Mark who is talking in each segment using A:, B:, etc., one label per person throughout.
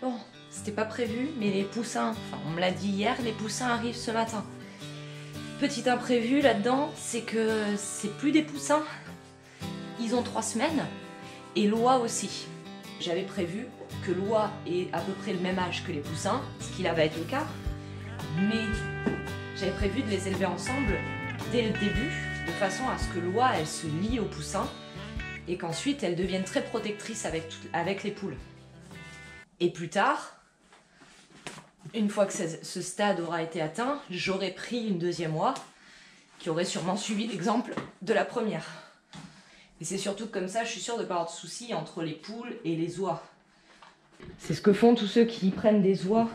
A: Bon, c'était pas prévu, mais les poussins, enfin on me l'a dit hier, les poussins arrivent ce matin. Petit imprévu là-dedans, c'est que c'est plus des poussins. Ils ont trois semaines et Loi aussi. J'avais prévu que Loi ait à peu près le même âge que les poussins, ce qui là va être le cas, mais j'avais prévu de les élever ensemble dès le début, de façon à ce que Loi elle se lie aux poussins et qu'ensuite elle devienne très protectrice avec les poules. Et plus tard, une fois que ce stade aura été atteint, j'aurai pris une deuxième oie qui aurait sûrement suivi l'exemple de la première. Et c'est surtout comme ça, je suis sûre de ne pas avoir de soucis entre les poules et les oies. C'est ce que font tous ceux qui prennent des oies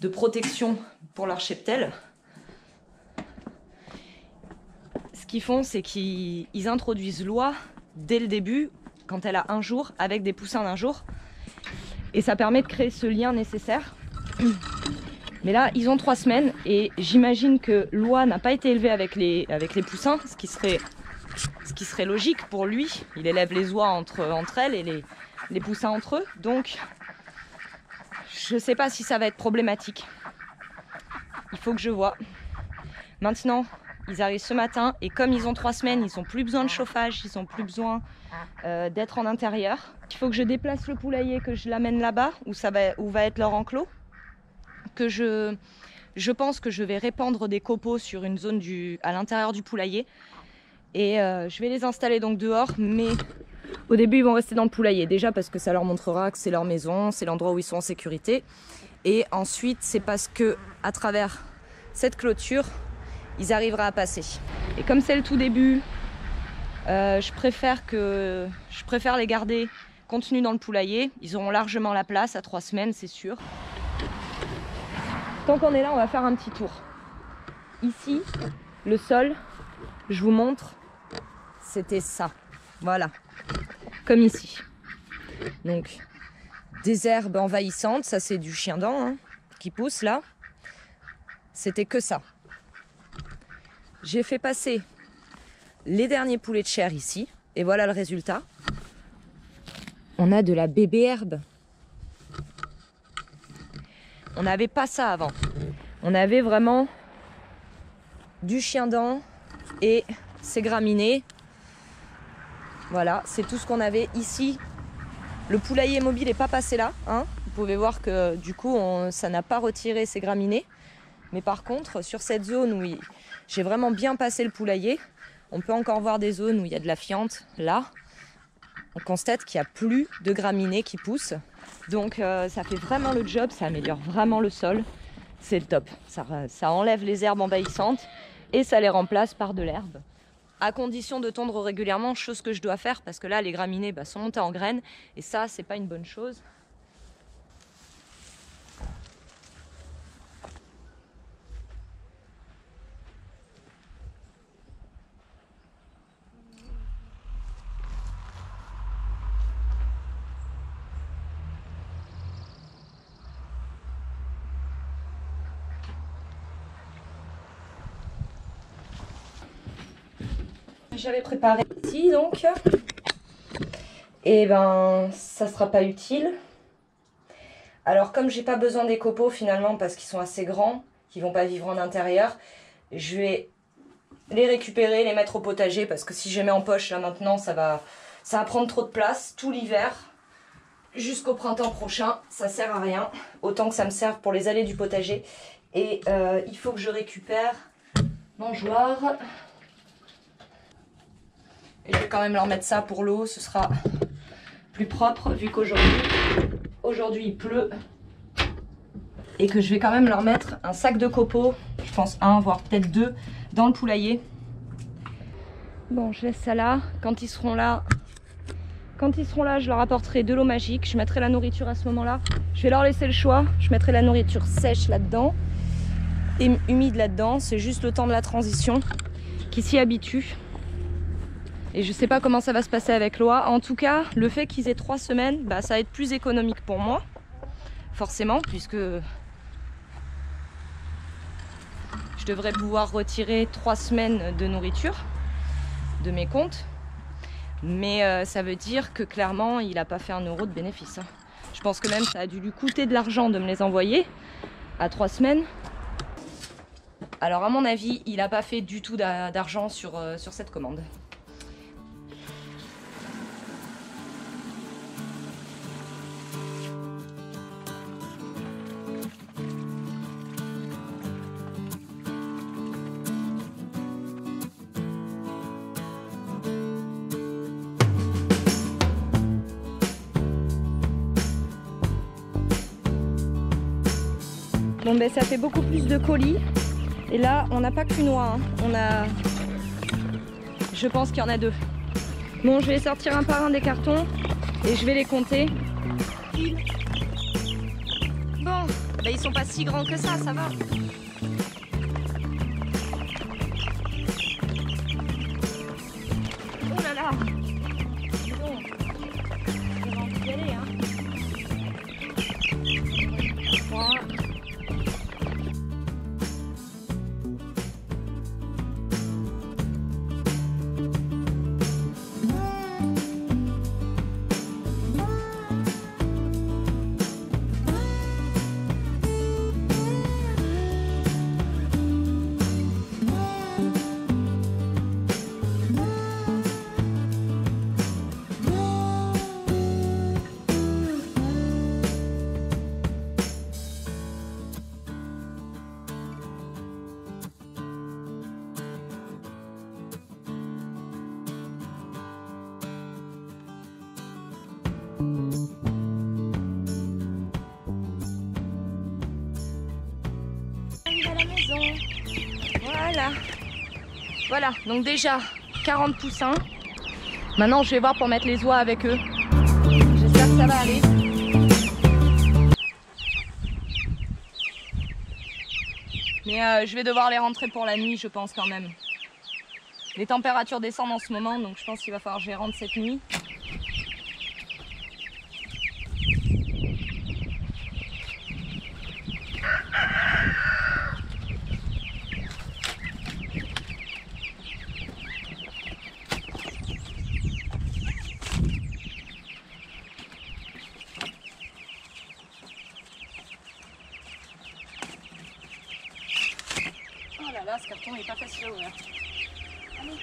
A: de protection pour leur cheptel. Ce qu'ils font, c'est qu'ils introduisent l'oie dès le début, quand elle a un jour, avec des poussins d'un jour. Et ça permet de créer ce lien nécessaire. Mais là, ils ont trois semaines et j'imagine que l'oie n'a pas été élevée avec les, avec les poussins, ce qui, serait, ce qui serait logique pour lui. Il élève les oies entre, entre elles et les, les poussins entre eux. Donc, je ne sais pas si ça va être problématique. Il faut que je vois. Maintenant, ils arrivent ce matin et comme ils ont trois semaines, ils n'ont plus besoin de chauffage, ils n'ont plus besoin euh, d'être en intérieur. Il faut que je déplace le poulailler, que je l'amène là-bas où, va, être leur enclos. Que je, pense que je vais répandre des copeaux sur une zone à l'intérieur du poulailler. Et euh, je vais les installer donc dehors, mais au début ils vont rester dans le poulailler. Déjà parce que ça leur montrera que c'est leur maison, c'est l'endroit où ils sont en sécurité. Et ensuite c'est parce que à travers cette clôture, ils arriveront à passer. Et comme c'est le tout début, euh, je, préfère les garder contenus dans le poulailler. Ils auront largement la place à trois semaines, c'est sûr. Tant qu'on est là, on va faire un petit tour. Ici, le sol, je vous montre, c'était ça. Voilà, comme ici. Donc, des herbes envahissantes, ça c'est du chien dent hein, qui pousse là. C'était que ça. J'ai fait passer les derniers poulets de chair ici. Et voilà le résultat. On a de la bébé herbe. On n'avait pas ça avant. On avait vraiment du chien dent et ses graminées. Voilà, c'est tout ce qu'on avait ici. Le poulailler mobile n'est pas passé là. Hein. Vous pouvez voir que du coup, ça n'a pas retiré ses graminées. Mais par contre, sur cette zone où il, j'ai vraiment bien passé le poulailler. On peut encore voir des zones où il y a de la fiente. Là, on constate qu'il n'y a plus de graminées qui poussent. Donc euh, ça fait vraiment le job, ça améliore vraiment le sol. C'est le top. Ça, enlève les herbes envahissantes et ça les remplace par de l'herbe. À condition de tondre régulièrement, chose que je dois faire parce que là les graminées bah, sont montées en graines et ça c'est pas une bonne chose. J'avais préparé ici donc. Et eh ben ça sera pas utile. Alors comme j'ai pas besoin des copeaux finalement parce qu'ils sont assez grands, qu'ils vont pas vivre en intérieur, je vais les récupérer, les mettre au potager parce que si je les mets en poche là maintenant ça va, ça va prendre trop de place tout l'hiver jusqu'au printemps prochain, ça sert à rien. Autant que ça me serve pour les allées du potager. Et euh, il faut que je récupère mangeoire. Et je vais quand même leur mettre ça pour l'eau, ce sera plus propre vu qu'aujourd'hui aujourd'hui il pleut. Et que je vais quand même leur mettre un sac de copeaux, je pense un, voire peut-être deux, dans le poulailler. Bon, je laisse ça là. Quand ils seront là, quand ils seront là, je leur apporterai de l'eau magique. Je mettrai la nourriture à ce moment-là. Je vais leur laisser le choix. Je mettrai la nourriture sèche là-dedans et humide là-dedans. C'est juste le temps de la transition qui s'y habitue. Et je sais pas comment ça va se passer avec Loa. En tout cas, le fait qu'ils aient trois semaines, bah, ça va être plus économique pour moi. Forcément, puisque je devrais pouvoir retirer trois semaines de nourriture de mes comptes. Mais euh, ça veut dire que clairement, il n'a pas fait un euro de bénéfice. Hein. Je pense que même ça a dû lui coûter de l'argent de me les envoyer à trois semaines. Alors à mon avis, il n'a pas fait du tout d'argent euh, sur cette commande. Bon ben ça fait beaucoup plus de colis. Et là, on n'a pas qu'une noix. Hein. On a... Je pense qu'il y en a deux. Bon, je vais sortir un par un des cartons et je vais les compter. Bon, ben ils sont pas si grands que ça, ça va. Oh là là Bon, j'ai envie d'y aller, hein. Voilà. Voilà, donc déjà 40 poussins. Maintenant, je vais voir pour mettre les oies avec eux. J'espère que ça va aller. Mais euh, je vais devoir les rentrer pour la nuit, je pense quand même. Les températures descendent en ce moment, donc je pense qu'il va falloir que je les rentre cette nuit. Ouvrir. Allez.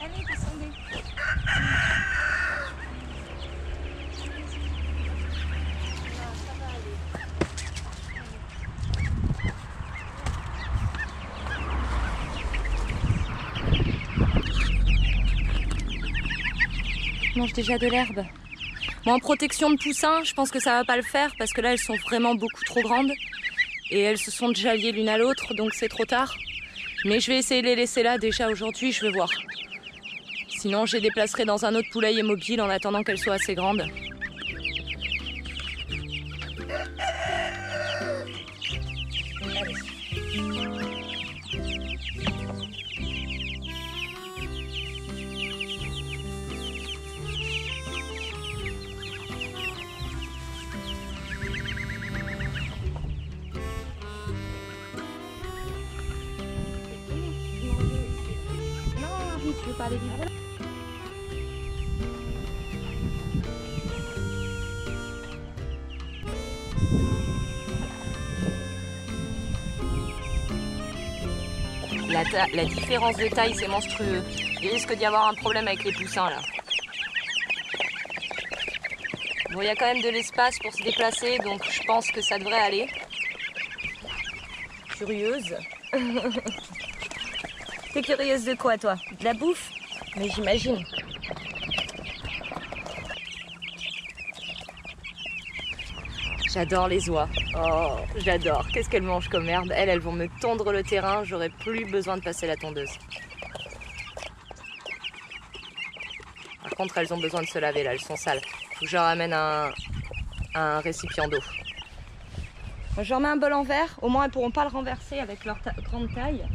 A: Allez, descendez. mange déjà de l'herbe en protection de poussins, je pense que ça va pas le faire parce que là, elles sont vraiment beaucoup trop grandes et elles se sont déjà liées l'une à l'autre, donc c'est trop tard. Mais je vais essayer de les laisser là déjà aujourd'hui, je vais voir. Sinon, je les déplacerai dans un autre poulailler mobile en attendant qu'elles soient assez grandes. La, différence de taille, c'est monstrueux. Il risque d'y avoir un problème avec les poussins là. Bon, il y a quand même de l'espace pour se déplacer, donc je pense que ça devrait aller. Curieuse. T'es curieuse de quoi, toi De la bouffe Mais j'imagine. J'adore les oies. Oh, j'adore. Qu'est-ce qu'elles mangent comme herbe Elles, elles vont me tondre le terrain. J'aurai plus besoin de passer la tondeuse. Par contre, elles ont besoin de se laver là. Elles sont sales. Faut que je leur amène un, un récipient d'eau. Je leur mets un bol en verre. Au moins, elles pourront pas le renverser avec leur grande taille.